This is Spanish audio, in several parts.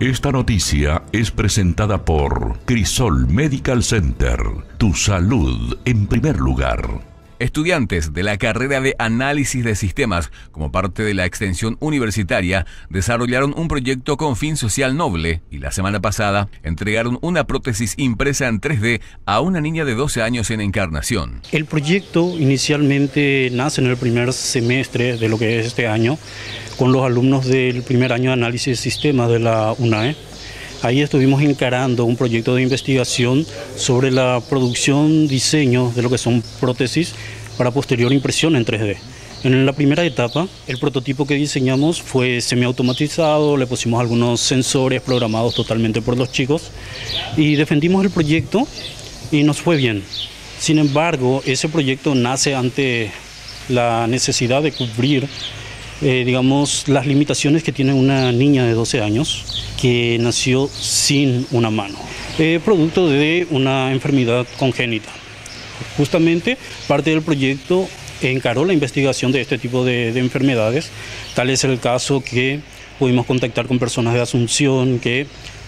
Esta noticia es presentada por Crisol Medical Center. Tu salud en primer lugar. Estudiantes de la carrera de análisis de sistemas, como parte de la extensión universitaria, desarrollaron un proyecto con fin social noble y la semana pasada entregaron una prótesis impresa en 3D a una niña de 12 años en Encarnación. El proyecto inicialmente nace en el primer semestre de lo que es este año con los alumnos del primer año de análisis de sistemas de la UNAE. Ahí estuvimos encarando un proyecto de investigación sobre la producción, diseño de lo que son prótesis para posterior impresión en 3D. En la primera etapa, el prototipo que diseñamos fue semiautomatizado, le pusimos algunos sensores programados totalmente por los chicos y defendimos el proyecto y nos fue bien. Sin embargo, ese proyecto nace ante la necesidad de cubrir eh, digamos, las limitaciones que tiene una niña de 12 años que nació sin una mano, eh, producto de una enfermedad congénita. Justamente parte del proyecto encaró la investigación de este tipo de, de enfermedades, tal es el caso que pudimos contactar con personas de Asunción que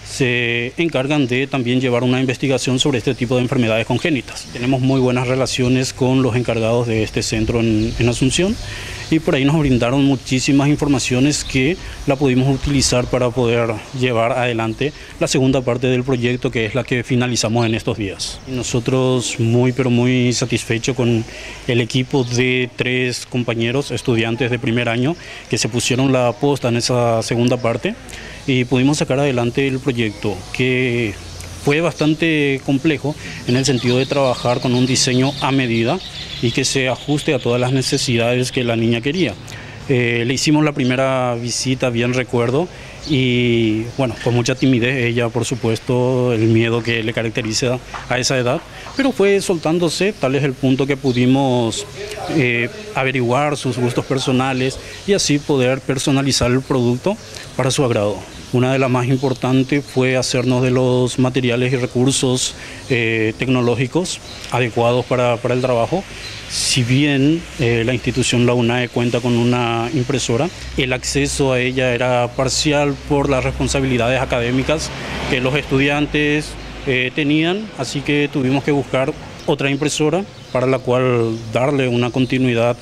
se encargan de también llevar una investigación sobre este tipo de enfermedades congénitas. Tenemos muy buenas relaciones con los encargados de este centro en, Asunción y por ahí nos brindaron muchísimas informaciones que la pudimos utilizar para poder llevar adelante la segunda parte del proyecto que es la que finalizamos en estos días. Nosotros muy pero muy satisfechos con el equipo de tres compañeros estudiantes de primer año que se pusieron la posta en esa segunda parte y pudimos sacar adelante el proyecto que fue bastante complejo en el sentido de trabajar con un diseño a medida y que se ajuste a todas las necesidades que la niña quería. Eh, le hicimos la primera visita, bien recuerdo, y bueno, con mucha timidez, ella por supuesto, el miedo que le caracteriza a esa edad, pero fue soltándose, tal es el punto que pudimos eh, averiguar sus gustos personales y así poder personalizar el producto para su agrado. Una de las más importantes fue hacernos de los materiales y recursos eh, tecnológicos adecuados para, el trabajo. Si bien eh, la institución La UNAE cuenta con una impresora, el acceso a ella era parcial por las responsabilidades académicas que los estudiantes eh, tenían, así que tuvimos que buscar otra impresora para la cual darle una continuidad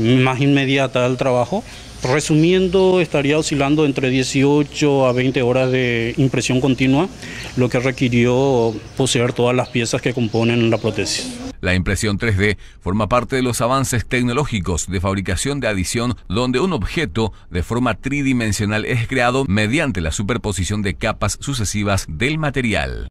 más inmediata al trabajo Resumiendo, estaría oscilando entre 18 a 20 horas de impresión continua, lo que requirió poseer todas las piezas que componen la prótesis. La impresión 3D forma parte de los avances tecnológicos de fabricación de adición donde un objeto de forma tridimensional es creado mediante la superposición de capas sucesivas del material.